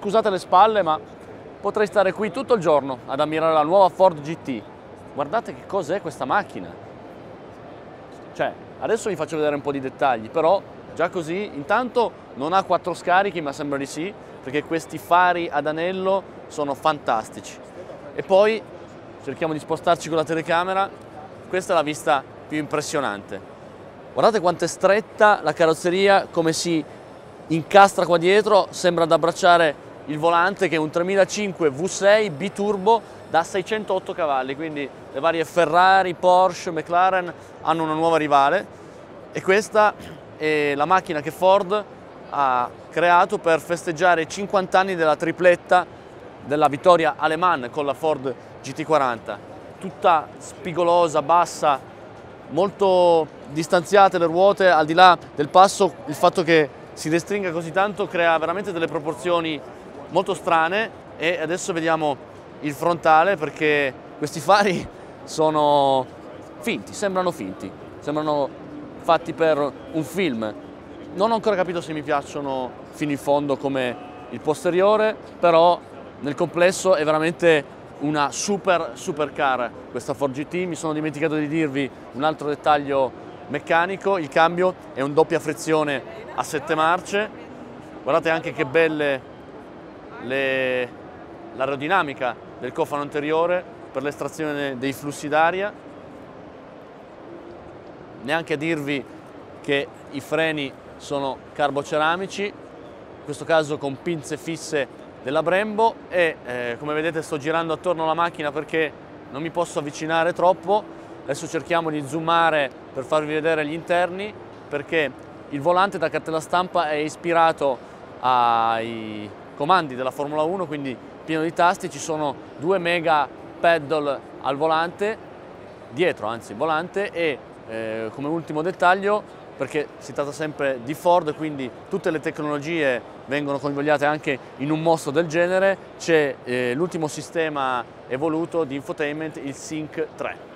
scusate le spalle, ma potrei stare qui tutto il giorno ad ammirare la nuova Ford GT. Guardate che cos'è questa macchina. Cioè, adesso vi faccio vedere un po' di dettagli, però già così, intanto non ha quattro scarichi, ma sembra di sì, perché questi fari ad anello sono fantastici. E poi cerchiamo di spostarci con la telecamera, questa è la vista più impressionante. Guardate quanto è stretta la carrozzeria, come si incastra qua dietro, sembra ad abbracciare il volante che è un 3005 V6 biturbo da 608 cavalli, quindi le varie Ferrari, Porsche, McLaren hanno una nuova rivale e questa è la macchina che Ford ha creato per festeggiare i 50 anni della tripletta della vittoria Alemann con la Ford GT40, tutta spigolosa, bassa, molto distanziate le ruote, al di là del passo il fatto che si restringa così tanto crea veramente delle proporzioni molto strane e adesso vediamo il frontale perché questi fari sono finti, sembrano finti, sembrano fatti per un film. Non ho ancora capito se mi piacciono fino in fondo come il posteriore, però nel complesso è veramente una super super car questa Ford GT. Mi sono dimenticato di dirvi un altro dettaglio meccanico, il cambio è un doppia frizione a 7 marce. Guardate anche che belle l'aerodinamica del cofano anteriore per l'estrazione dei flussi d'aria. Neanche a dirvi che i freni sono carboceramici, in questo caso con pinze fisse della Brembo e eh, come vedete sto girando attorno alla macchina perché non mi posso avvicinare troppo. Adesso cerchiamo di zoomare per farvi vedere gli interni perché il volante da cartella stampa è ispirato ai comandi della Formula 1, quindi pieno di tasti, ci sono due mega pedal al volante, dietro anzi volante e eh, come ultimo dettaglio perché si tratta sempre di Ford, quindi tutte le tecnologie vengono coinvogliate anche in un mostro del genere, c'è eh, l'ultimo sistema evoluto di infotainment, il Sync 3.